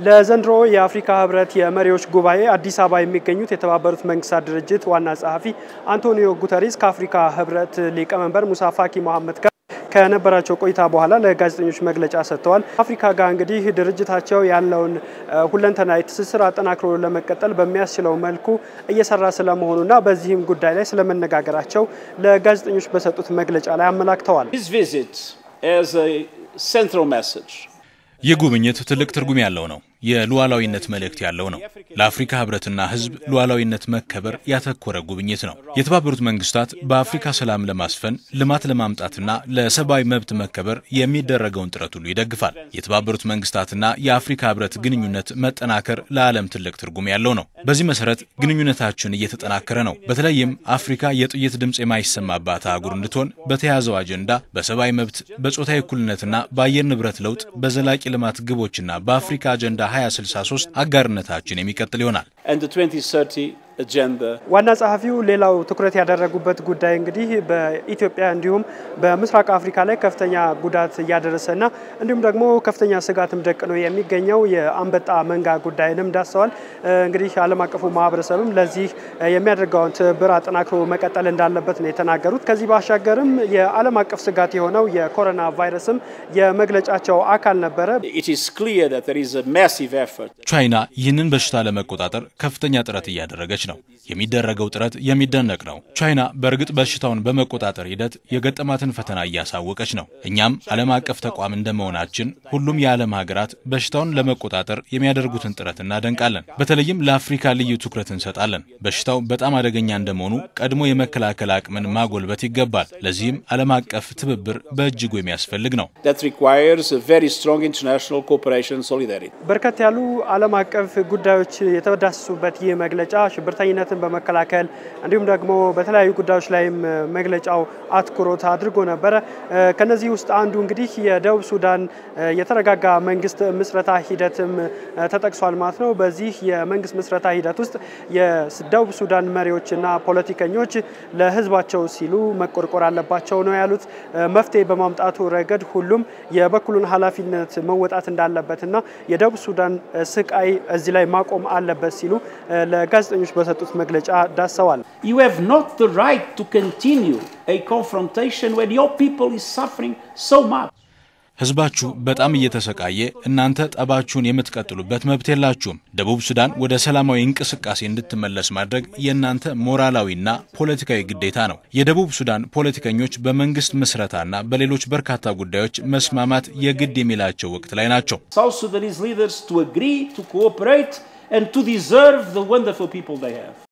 ለዘንድሮ የአፍሪካ ህብረት የመሪዎች ጉባኤ አዲስ አበባ የሚገኙት የተባበሩት መንግስታት ድርጅት ዋና ጸሐፊ አንቶኒዮ ጉተሬስ ከአፍሪካ ህብረት ሊቀመንበር ሙሳ ፋኪ መሐመድ ጋር ከነበራቸው ቆይታ በኋላ ለጋዜጠኞች መግለጫ ሰጥተዋል። አፍሪካ ጋር እንግዲህ ድርጅታቸው ያለውን ሁለንተናዊ ትስስር አጠናክሮ ለመቀጠል በሚያስችለው መልኩ እየሰራ ስለመሆኑና በዚህም ጉዳይ ላይ ስለመነጋገራቸው ለጋዜጠኞች በሰጡት መግለጫ ላይ አመላክተዋል። ይህ ጉብኝት ትልቅ ትርጉም ያለው ነው። የሉዓላዊነት መልእክት ያለው ነው። ለአፍሪካ ህብረትና ህዝብ ሉዓላዊነት መከበር ያተኮረ ጉብኝት ነው። የተባበሩት መንግስታት በአፍሪካ ሰላም ለማስፈን ልማት ለማምጣትና ለሰብአዊ መብት መከበር የሚደረገውን ጥረት ሁሉ ይደግፋል። የተባበሩት መንግስታትና የአፍሪካ ህብረት ግንኙነት መጠናከር ለዓለም ትልቅ ትርጉም ያለው ነው። በዚህ መሰረት ግንኙነታችን እየተጠናከረ ነው። በተለይም አፍሪካ የጥይት ድምፅ የማይሰማባት አህጉር እንድትሆን በተያዘው አጀንዳ በሰብአዊ መብት፣ በጾታዊ እኩልነትና በአየር ንብረት ለውጥ፣ በዘላቂ ልማት ግቦችና በአፍሪካ አጀንዳ 2063 አጋርነታችን የሚቀጥል ይሆናል። ዋና ጸሐፊው ሌላው ትኩረት ያደረጉበት ጉዳይ እንግዲህ በኢትዮጵያ እንዲሁም በምስራቅ አፍሪካ ላይ ከፍተኛ ጉዳት እያደረሰና እንዲሁም ደግሞ ከፍተኛ ስጋትም ደቅኖ የሚገኘው የአንበጣ መንጋ ጉዳይንም ዳሰዋል። እንግዲህ ዓለም አቀፉ ማህበረሰብም ለዚህ የሚያደርገውን ትብብር አጠናክሮ መቀጠል እንዳለበት ነው የተናገሩት። ከዚህ ባሻገርም የዓለም አቀፍ ስጋት የሆነው የኮሮና ቫይረስም የመግለጫቸው አካል ነበረ። ቻይና ይህንን በሽታ ለመቆጣጠር ከፍተኛ ጥረት እያደረገች ነው። የሚደረገው ጥረት የሚደነቅ ነው። ቻይና በእርግጥ በሽታውን በመቆጣጠር ሂደት የገጠማትን ፈተና እያሳወቀች ነው። እኛም ዓለም አቀፍ ተቋም እንደመሆናችን ሁሉም የዓለም ሀገራት በሽታውን ለመቆጣጠር የሚያደርጉትን ጥረት እናደንቃለን። በተለይም ለአፍሪካ ልዩ ትኩረት እንሰጣለን። በሽታው በጣም አደገኛ እንደመሆኑ ቀድሞ የመከላከል አቅምን ማጎልበት ይገባል። ለዚህም ዓለም አቀፍ ትብብር በእጅጉ የሚያስፈልግ ነው። በርከት ያሉ ዓለም አቀፍ ጉዳዮች የተዳሰሱበት ይህ መግለጫ ሽብርተኝነትን በመከላከል እንዲሁም ደግሞ በተለያዩ ጉዳዮች ላይም መግለጫው አትኩሮት አድርጎ ነበረ። ከነዚህ ውስጥ አንዱ እንግዲህ የደቡብ ሱዳን የተረጋጋ መንግስት ምስረታ ሂደትም ተጠቅሷል ማለት ነው። በዚህ የመንግስት ምስረታ ሂደት ውስጥ የደቡብ ሱዳን መሪዎችና ፖለቲከኞች ለህዝባቸው ሲሉ መቆርቆር አለባቸው ነው ያሉት። መፍትሄ በማምጣቱ ረገድ ሁሉም የበኩሉን ኃላፊነት መወጣት እንዳለበትና የደቡብ ሱዳን ስቃይ እዚህ ላይ ማቆም አለበት ሲሉ ለጋዜጠኞች በሰጡት መግለጫ ዳሰዋል። You have not the right to continue a confrontation when your people is suffering so much. ህዝባችሁ በጣም እየተሰቃየ እናንተ ጠባችሁን የምትቀጥሉበት መብት የላችሁም። ደቡብ ሱዳን ወደ ሰላማዊ እንቅስቃሴ እንድትመለስ ማድረግ የእናንተ ሞራላዊና ፖለቲካዊ ግዴታ ነው። የደቡብ ሱዳን ፖለቲከኞች በመንግስት ምስረታና በሌሎች በርካታ ጉዳዮች መስማማት የግድ የሚላቸው ወቅት ላይ ናቸው። and to deserve the wonderful people they have.